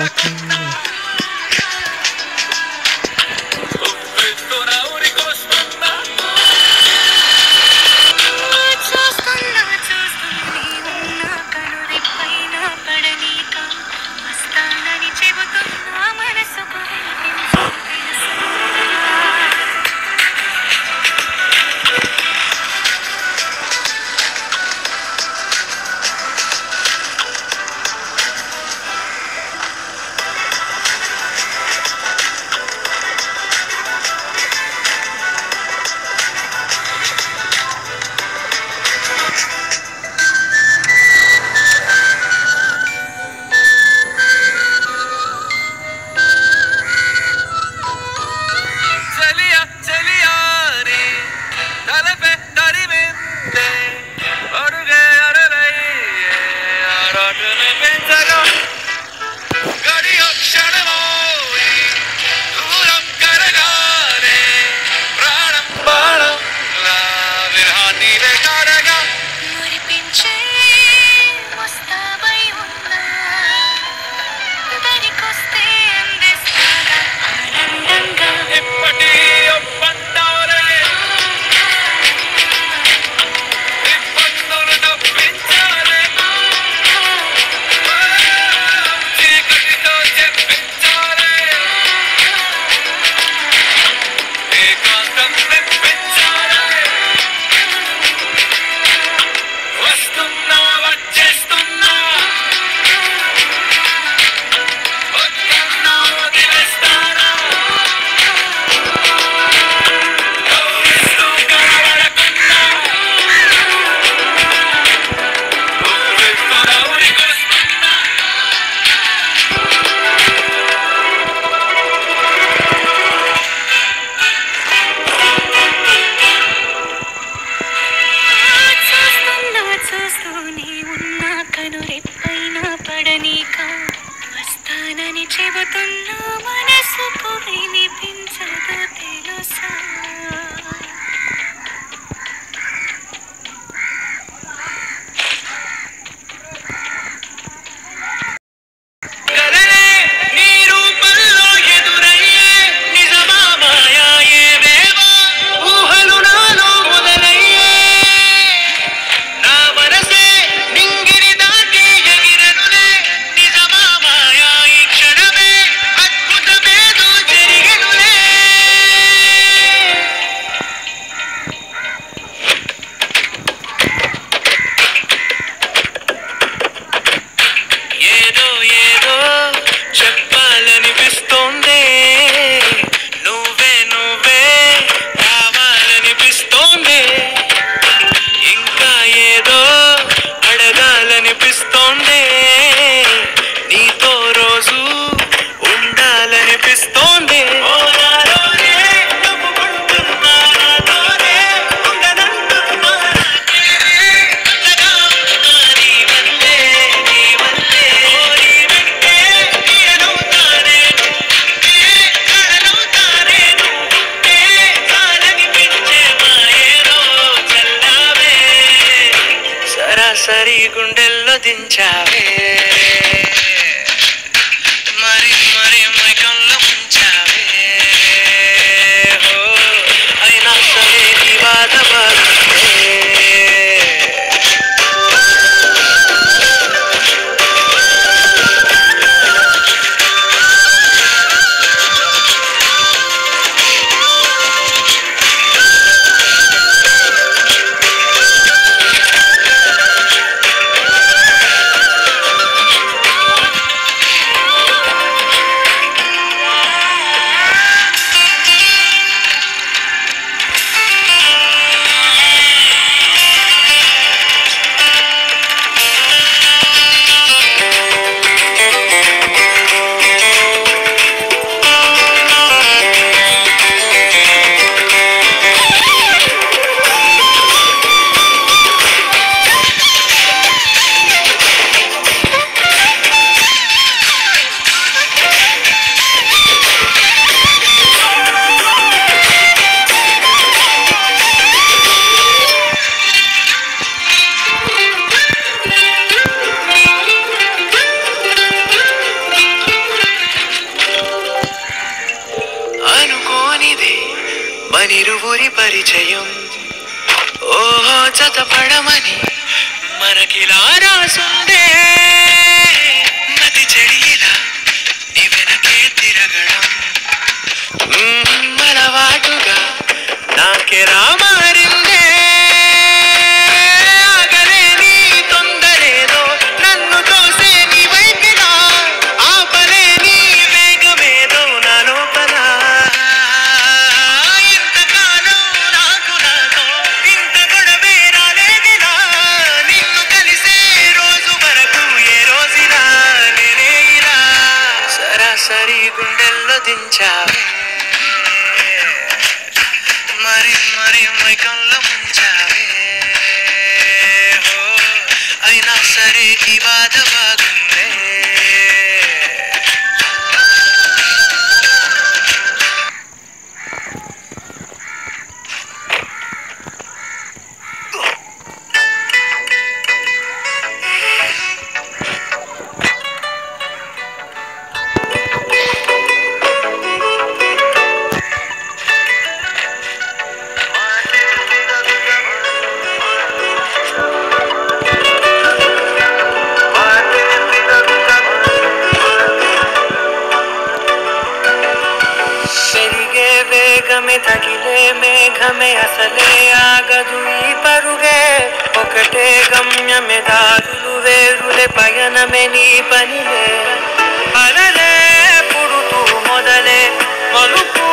I can. గుండెల్లో దించావే. మనిరువురి పరిచయం. ఓహో చతపడమని మనకిలా రాసుందే. నది చెడిలా నీ తిరగడం. అలవాటుగా నాకే రామారి సరి గుండెల్లో దించావే మరి మరి మైకంలో ముంచావే అయినా సరే ఈ బాధ బాగుంది. में ತಗಿಲೆ ಮೇಘಮೆ ಅಸಲೆ ಆಗದುಯಿ ಪರುಗೆ ಒಕಟೆ ಗಮ್ಯಮೆ ದಾರುಲುವೆ ರುಲೆ ಪಯನಮೆ ನೀ ಪನಿಲೆ ಅರಲೆ ಪುರುತು ಮೊದಲೆ ಮರುಪೂ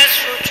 classroom.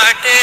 பாட்டு